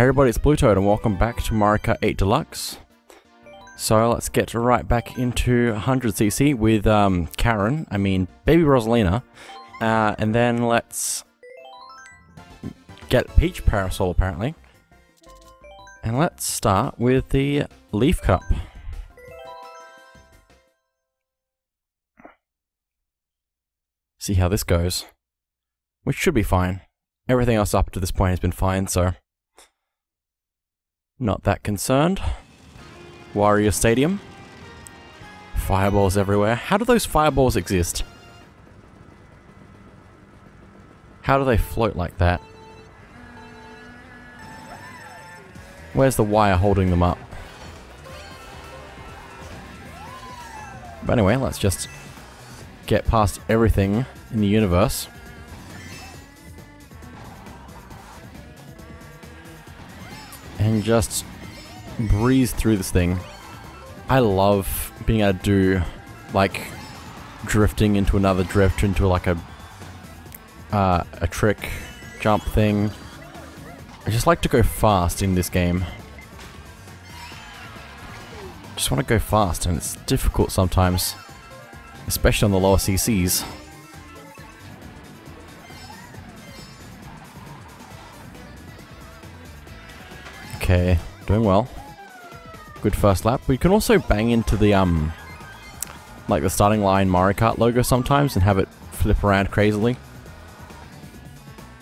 Hey everybody, it's Blue Toad and welcome back to Mario Kart 8 Deluxe. So let's get right back into 100cc with um, Karen, I mean Baby Rosalina, uh, and then let's get Peach Parasol apparently. And let's start with the Leaf Cup. See how this goes. Which should be fine. Everything else up to this point has been fine, so... Not that concerned. Wario Stadium. Fireballs everywhere. How do those fireballs exist? How do they float like that? Where's the wire holding them up? But anyway, let's just get past everything in the universe. And just breeze through this thing. I love being able to do, like, drifting into another drift, into like a, uh, a trick jump thing. I just like to go fast in this game. Just want to go fast, and it's difficult sometimes. Especially on the lower CCs. Okay, doing well. Good first lap. We can also bang into the, um, like the starting line Mario Kart logo sometimes and have it flip around crazily.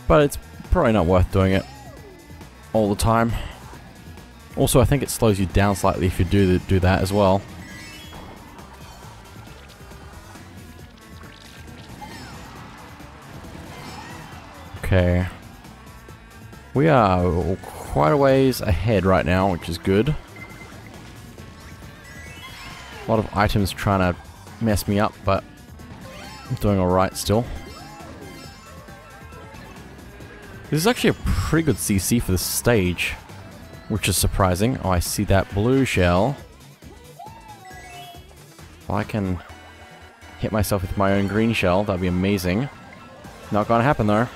But it's probably not worth doing it all the time. Also, I think it slows you down slightly if you do do that as well. Okay. We are quite a ways ahead right now, which is good. A lot of items trying to mess me up, but I'm doing alright still. This is actually a pretty good CC for this stage, which is surprising. Oh, I see that blue shell. If I can hit myself with my own green shell, that'd be amazing. Not gonna happen though.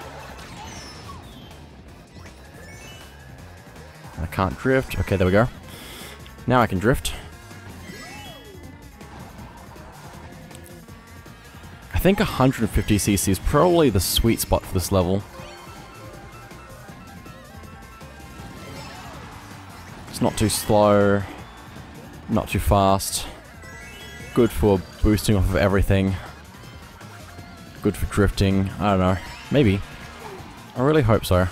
I can't drift. Okay, there we go. Now I can drift. I think 150cc is probably the sweet spot for this level. It's not too slow, not too fast. Good for boosting off of everything. Good for drifting. I don't know. Maybe. I really hope so.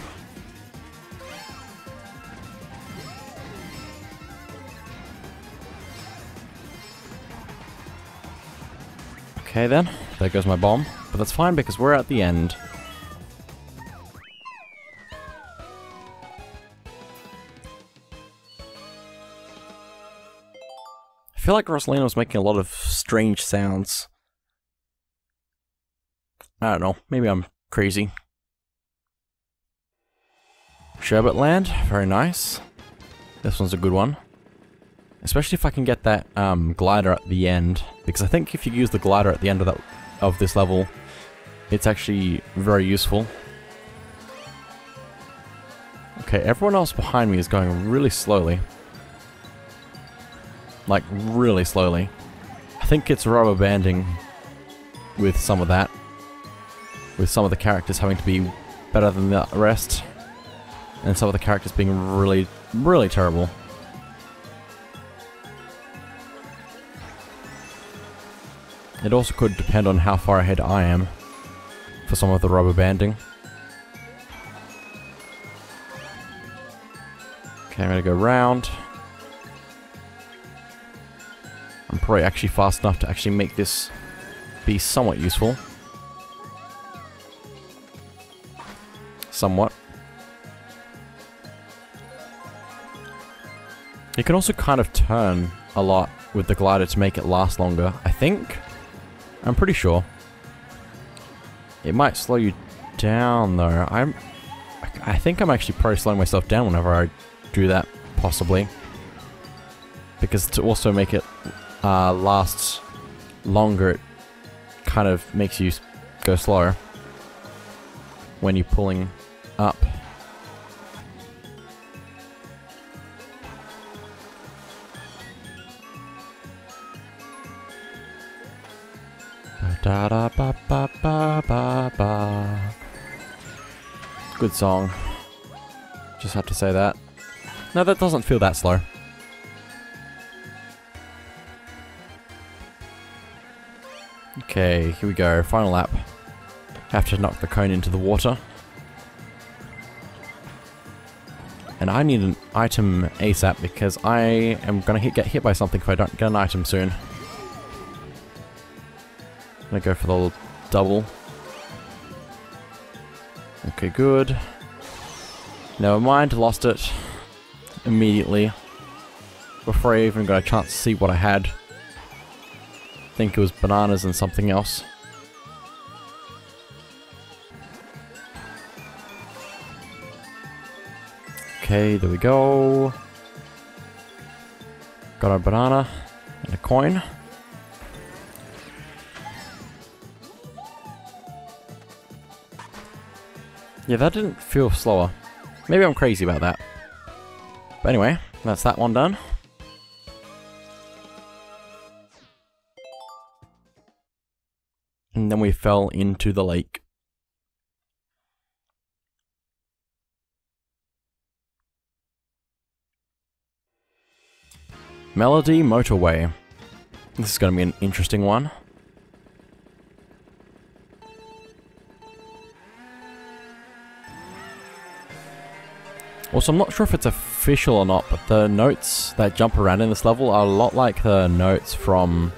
Okay then, there goes my bomb. But that's fine because we're at the end. I feel like Rosalina was making a lot of strange sounds. I don't know, maybe I'm crazy. Sherbet Land, very nice. This one's a good one. Especially if I can get that um, glider at the end, because I think if you use the glider at the end of that of this level, it's actually very useful. Okay, everyone else behind me is going really slowly. Like, really slowly. I think it's rubber banding with some of that. With some of the characters having to be better than the rest. And some of the characters being really, really terrible. It also could depend on how far ahead I am for some of the rubber banding. Okay, I'm gonna go round. I'm probably actually fast enough to actually make this be somewhat useful. Somewhat. You can also kind of turn a lot with the glider to make it last longer, I think. I'm pretty sure. It might slow you down though. I'm I think I'm actually probably slowing myself down whenever I do that, possibly. Because to also make it uh, last longer, it kind of makes you go slower when you're pulling up. Da da ba ba ba ba ba. Good song. Just have to say that. No, that doesn't feel that slow. Okay, here we go. Final lap. Have to knock the cone into the water. And I need an item ASAP because I am going to get hit by something if I don't get an item soon. To go for the little double. Okay, good. Never mind, lost it immediately. Before I even got a chance to see what I had. I think it was bananas and something else. Okay, there we go. Got a banana and a coin. Yeah, that didn't feel slower. Maybe I'm crazy about that. But anyway, that's that one done. And then we fell into the lake. Melody Motorway. This is going to be an interesting one. Also, I'm not sure if it's official or not, but the notes that jump around in this level are a lot like the notes from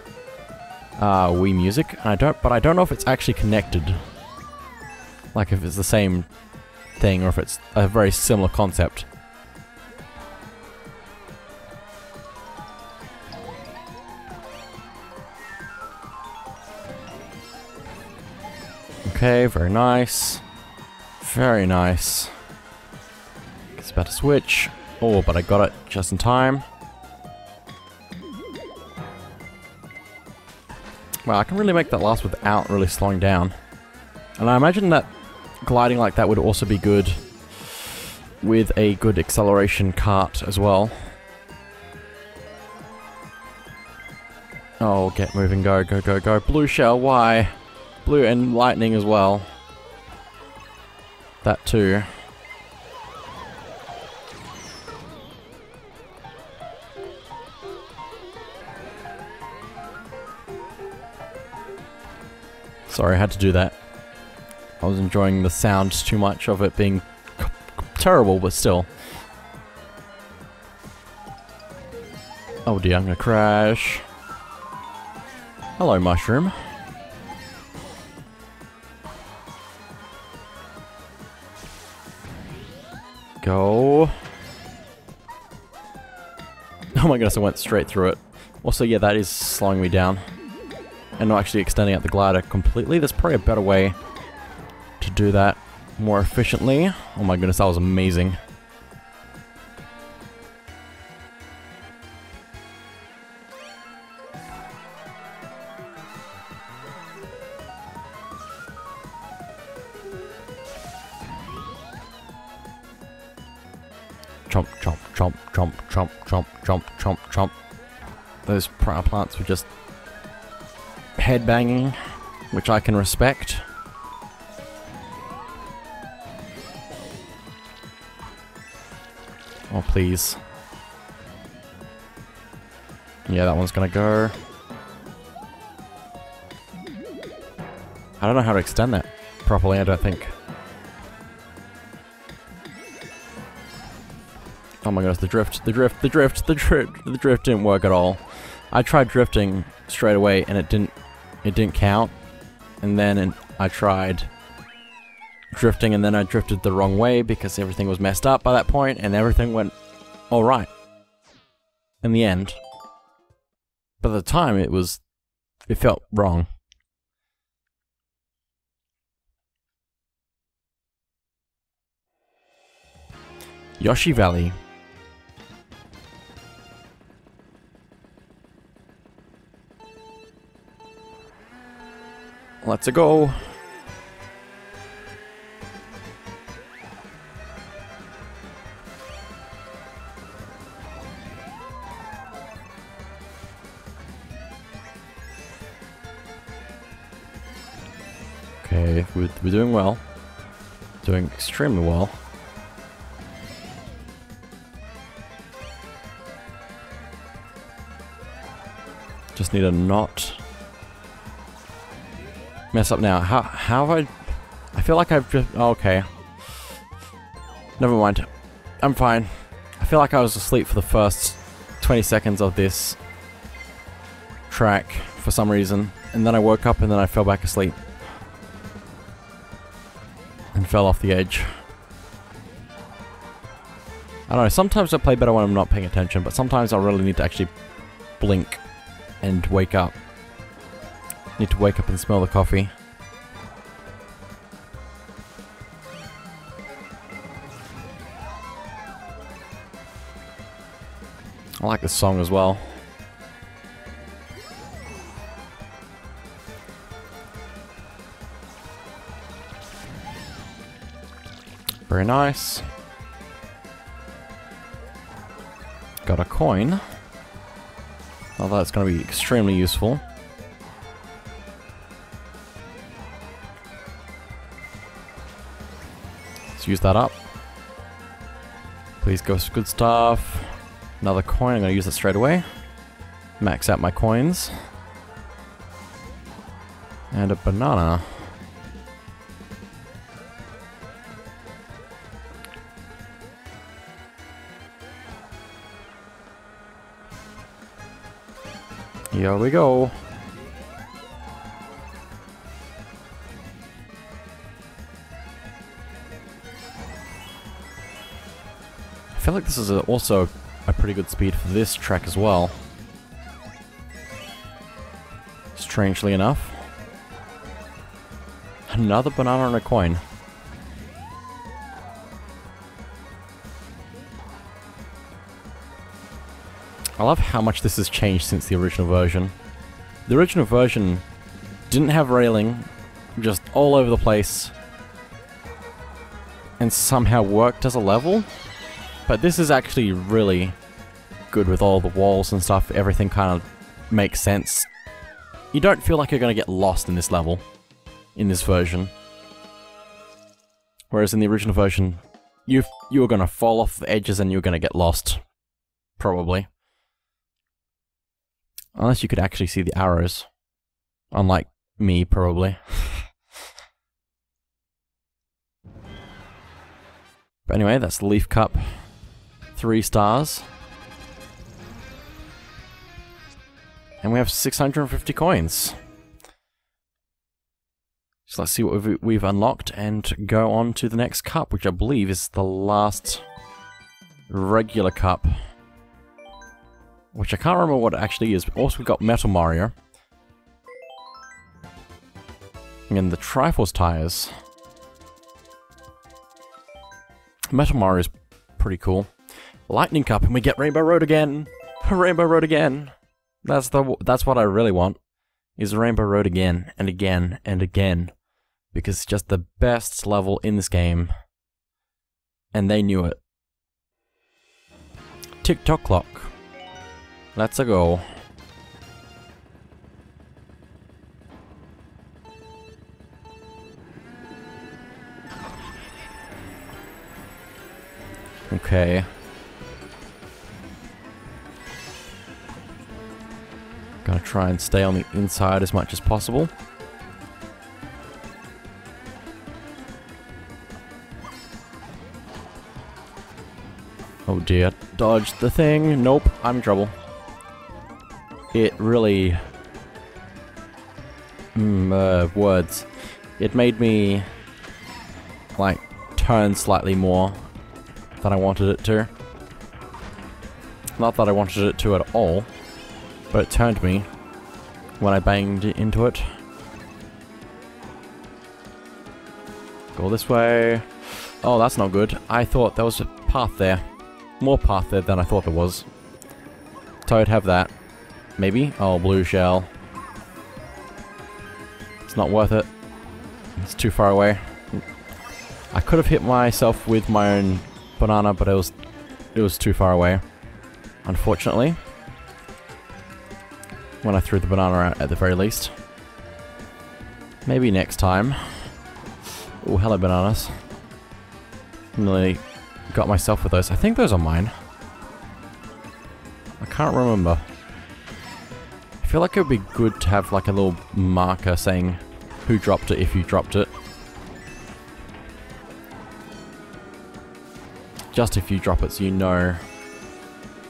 uh, Wii Music. And I don't, but I don't know if it's actually connected. Like if it's the same thing or if it's a very similar concept. Okay, very nice. Very nice. It's about to switch. Oh, but I got it just in time. Well, I can really make that last without really slowing down. And I imagine that gliding like that would also be good with a good acceleration cart as well. Oh, get moving, go, go, go, go. Blue shell, why? Blue and lightning as well. That too. Sorry, I had to do that. I was enjoying the sound too much of it being terrible, but still. Oh dear, I'm gonna crash. Hello, mushroom. Go. Oh my goodness, I went straight through it. Also, yeah, that is slowing me down and not actually extending out the glider completely. There's probably a better way to do that more efficiently. Oh my goodness, that was amazing. Chomp, chomp, chomp, chomp, chomp, chomp, chomp, chomp. Those Piranha plants were just headbanging, which I can respect. Oh, please. Yeah, that one's gonna go. I don't know how to extend that properly, I don't think. Oh my gosh, the drift, the drift, the drift, the drift, the drift didn't work at all. I tried drifting straight away and it didn't, it didn't count. And then I tried drifting and then I drifted the wrong way because everything was messed up by that point and everything went alright. In the end. But at the time it was, it felt wrong. Yoshi Valley. Let's go. Okay, we're, we're doing well. Doing extremely well. Just need a not mess up now. How, how have I... I feel like I've just... Oh, okay. Never mind. I'm fine. I feel like I was asleep for the first 20 seconds of this track for some reason. And then I woke up and then I fell back asleep. And fell off the edge. I don't know, sometimes I play better when I'm not paying attention, but sometimes I really need to actually blink and wake up. Need to wake up and smell the coffee. I like this song as well. Very nice. Got a coin. Oh, that's going to be extremely useful. Let's use that up. Please go good stuff. Another coin, I'm to use it straight away. Max out my coins. And a banana. Here we go. Feel like this is a, also a pretty good speed for this track as well. Strangely enough. Another banana and a coin. I love how much this has changed since the original version. The original version didn't have railing, just all over the place, and somehow worked as a level. But this is actually really good with all the walls and stuff, everything kind of makes sense. You don't feel like you're going to get lost in this level, in this version. Whereas in the original version, you you were going to fall off the edges and you were going to get lost. Probably. Unless you could actually see the arrows. Unlike me, probably. but anyway, that's the Leaf Cup. Three stars. And we have 650 coins. So let's see what we've, we've unlocked and go on to the next cup, which I believe is the last regular cup. Which I can't remember what it actually is. Also, we've got Metal Mario. And the Triforce tires. Metal Mario is pretty cool. Lightning Cup, and we get Rainbow Road again! Rainbow Road again! That's the that's what I really want. Is Rainbow Road again and again and again. Because it's just the best level in this game. And they knew it. Tick-tock clock. Let's -a go. Okay. Gonna try and stay on the inside as much as possible. Oh dear, dodge the thing. Nope, I'm in trouble. It really... Mm, uh, words. It made me, like, turn slightly more than I wanted it to. Not that I wanted it to at all. But it turned me when I banged into it. Go this way. Oh, that's not good. I thought there was a path there. More path there than I thought there was. Toad, have that. Maybe? Oh, blue shell. It's not worth it. It's too far away. I could have hit myself with my own banana, but it was it was too far away. Unfortunately when I threw the banana out at the very least. Maybe next time. Oh, hello bananas. Nearly got myself with those. I think those are mine. I can't remember. I feel like it would be good to have like a little marker saying who dropped it if you dropped it. Just if you drop it so you know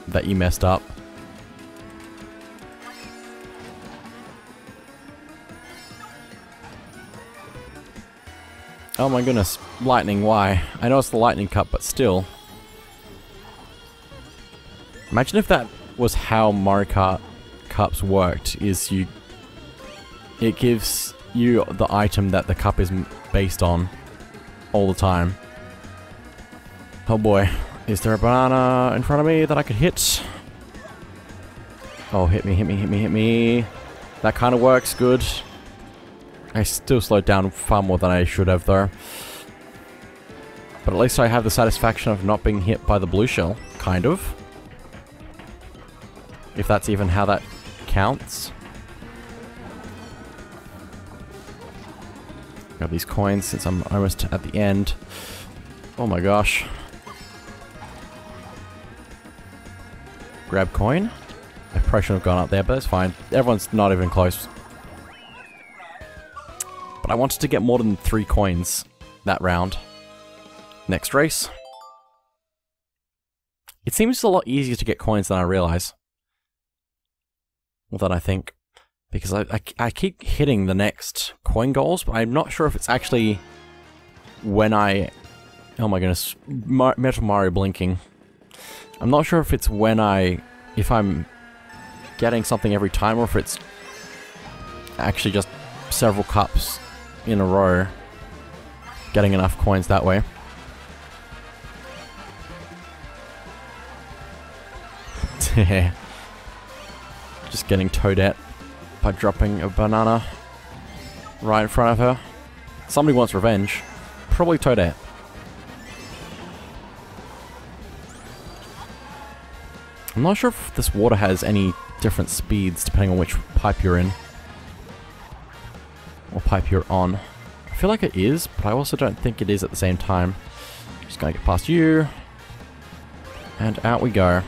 that you messed up. Oh my goodness, lightning, why? I know it's the lightning cup, but still. Imagine if that was how Mario Kart cups worked, is you... It gives you the item that the cup is based on all the time. Oh boy, is there a banana in front of me that I could hit? Oh, hit me, hit me, hit me, hit me. That kind of works, good. I still slowed down far more than I should have though. But at least I have the satisfaction of not being hit by the blue shell, kind of. If that's even how that counts. Grab these coins since I'm almost at the end. Oh my gosh. Grab coin. I probably shouldn't have gone up there, but that's fine. Everyone's not even close. But I wanted to get more than three coins that round. Next race. It seems a lot easier to get coins than I realize. Well, than I think. Because I, I, I keep hitting the next coin goals, but I'm not sure if it's actually when I... Oh my goodness. Mar Metal Mario blinking. I'm not sure if it's when I... If I'm getting something every time or if it's actually just several cups in a row, getting enough coins that way. Just getting Toadette by dropping a banana right in front of her. Somebody wants revenge. Probably Toadette. I'm not sure if this water has any different speeds depending on which pipe you're in. Or pipe you're on. I feel like it is, but I also don't think it is at the same time. Just gonna get past you. And out we go.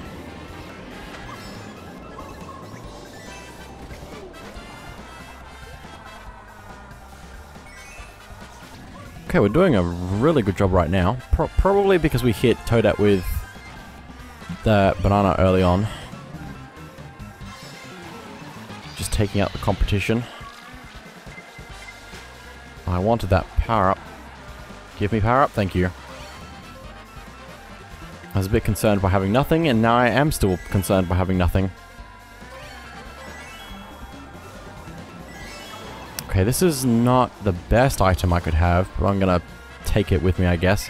Okay, we're doing a really good job right now. Pro probably because we hit Toadette with the banana early on. Just taking out the competition. I wanted that power up. Give me power up, thank you. I was a bit concerned by having nothing, and now I am still concerned by having nothing. Okay, this is not the best item I could have, but I'm gonna take it with me, I guess.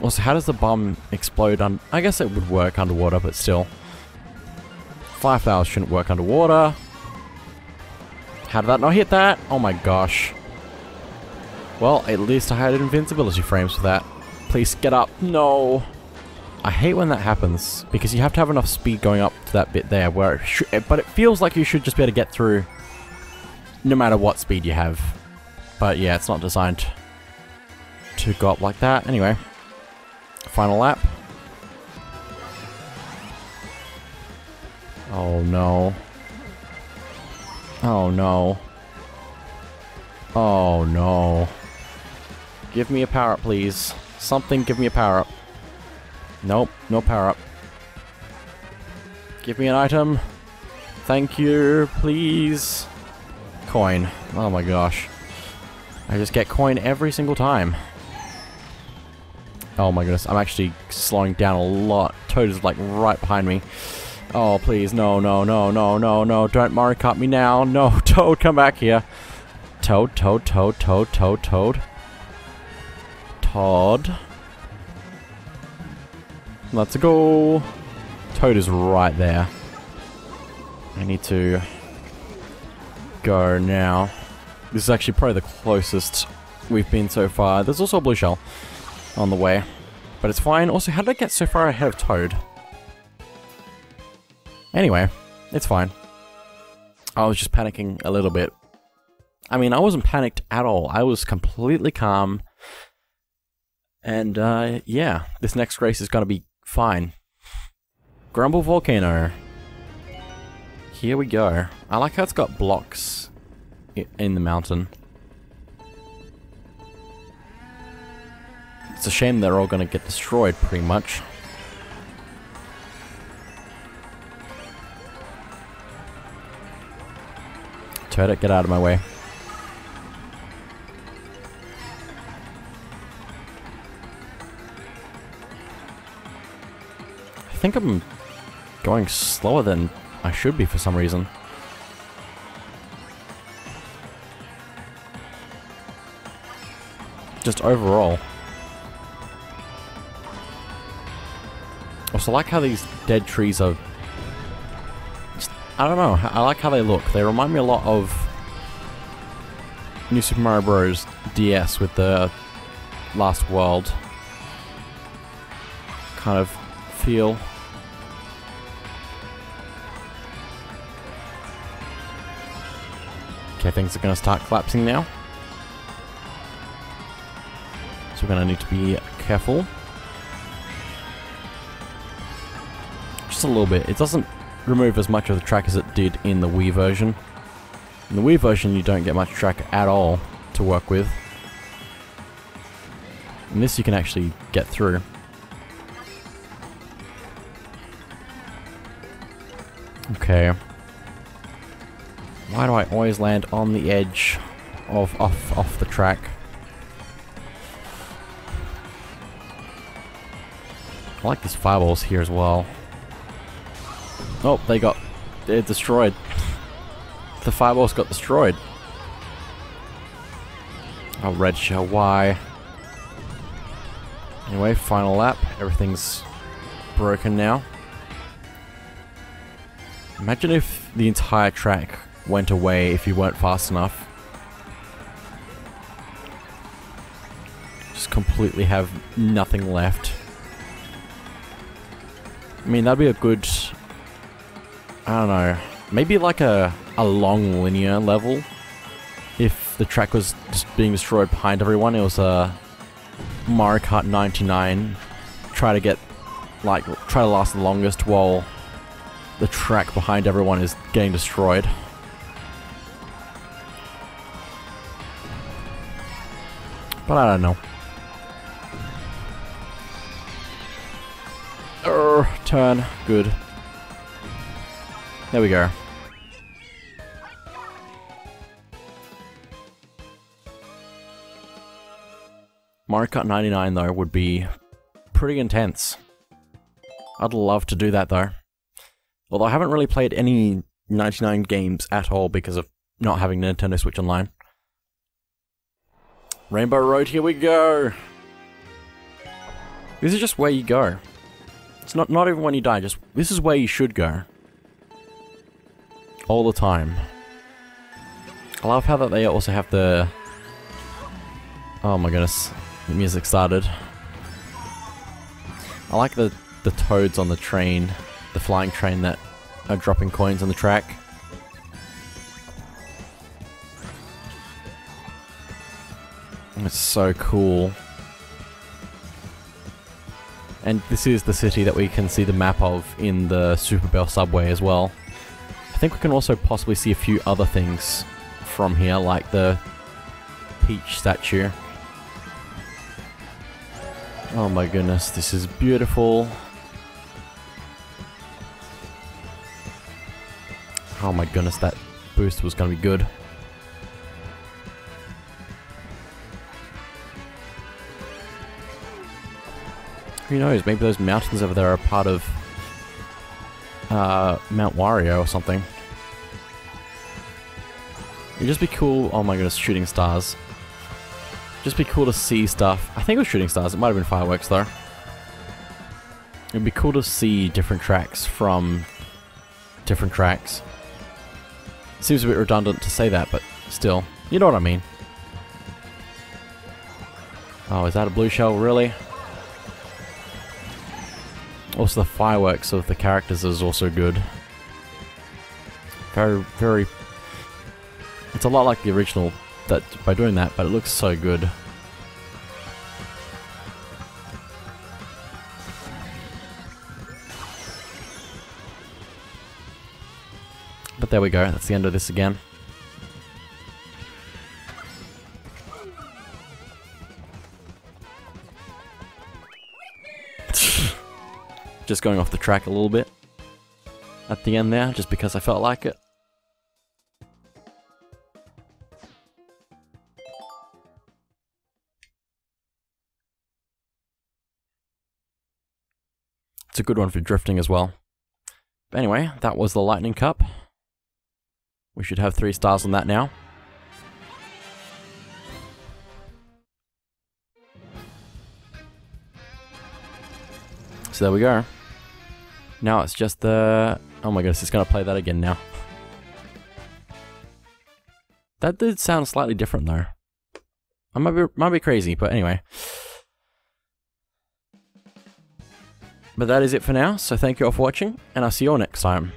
Also, how does the bomb explode on... I guess it would work underwater, but still. Fire flowers shouldn't work underwater. How did that not hit that? Oh my gosh. Well, at least I had invincibility frames for that. Please get up. No. I hate when that happens, because you have to have enough speed going up to that bit there, where it but it feels like you should just be able to get through no matter what speed you have. But yeah, it's not designed to go up like that. Anyway, final lap. Oh no. Oh no. Oh no. Give me a power up, please. Something give me a power up. Nope, no power up. Give me an item. Thank you, please. Coin. Oh my gosh. I just get coin every single time. Oh my goodness, I'm actually slowing down a lot. Toad is like right behind me. Oh, please, no, no, no, no, no, no, don't Mario Kart me now. No, Toad, come back here. Toad, Toad, Toad, Toad, Toad, Toad. Todd. Let's go. Toad is right there. I need to go now. This is actually probably the closest we've been so far. There's also a blue shell on the way. But it's fine. Also, how did I get so far ahead of Toad? Anyway, it's fine. I was just panicking a little bit. I mean, I wasn't panicked at all. I was completely calm. And, uh, yeah, this next race is to be fine. Grumble Volcano. Here we go. I like how it's got blocks in the mountain. It's a shame they're all to get destroyed, pretty much. Turret, get out of my way. I think I'm going slower than I should be for some reason. Just overall. Also like how these dead trees are... I don't know, I like how they look. They remind me a lot of New Super Mario Bros. DS with the Last World kind of feel. Okay, things are going to start collapsing now. So we're going to need to be careful. Just a little bit. It doesn't remove as much of the track as it did in the Wii version. In the Wii version you don't get much track at all to work with. In this you can actually get through. Okay. Why do I always land on the edge of off off the track? I like these fireballs here as well. Oh, they got they're destroyed. The fireballs got destroyed. Oh, red shell, why? Anyway, final lap. Everything's broken now. Imagine if the entire track went away if you weren't fast enough. Just completely have nothing left. I mean, that'd be a good... I don't know. Maybe like a, a long linear level. If the track was just being destroyed behind everyone, it was a Mario Kart 99. Try to get, like, try to last the longest while the track behind everyone is getting destroyed. But I don't know. Urgh, turn. Good. There we go. Mario Kart 99 though would be pretty intense. I'd love to do that though. Although I haven't really played any 99 games at all because of not having Nintendo Switch Online. Rainbow Road, here we go! This is just where you go. It's not, not even when you die, just this is where you should go. All the time. I love how that they also have the... Oh my goodness. The music started. I like the, the toads on the train. The flying train that are dropping coins on the track. It's so cool. And this is the city that we can see the map of in the Super Bell subway as well. I think we can also possibly see a few other things from here, like the Peach statue. Oh my goodness, this is beautiful. Oh my goodness, that boost was going to be good. Who knows, maybe those mountains over there are part of uh, Mount Wario or something. It'd just be cool, oh my goodness, shooting stars. Just be cool to see stuff. I think it was shooting stars, it might have been fireworks though. It'd be cool to see different tracks from different tracks. Seems a bit redundant to say that, but still, you know what I mean. Oh, is that a blue shell, really? Also, the fireworks of the characters is also good. Very, very... It's a lot like the original that by doing that, but it looks so good. But there we go, that's the end of this again. Just going off the track a little bit at the end there, just because I felt like it. It's a good one for drifting as well. But anyway, that was the Lightning Cup. We should have three stars on that now. So there we go. Now it's just the... Oh my goodness, it's going to play that again now. That did sound slightly different though. I might be, might be crazy, but anyway. But that is it for now, so thank you all for watching, and I'll see you all next time.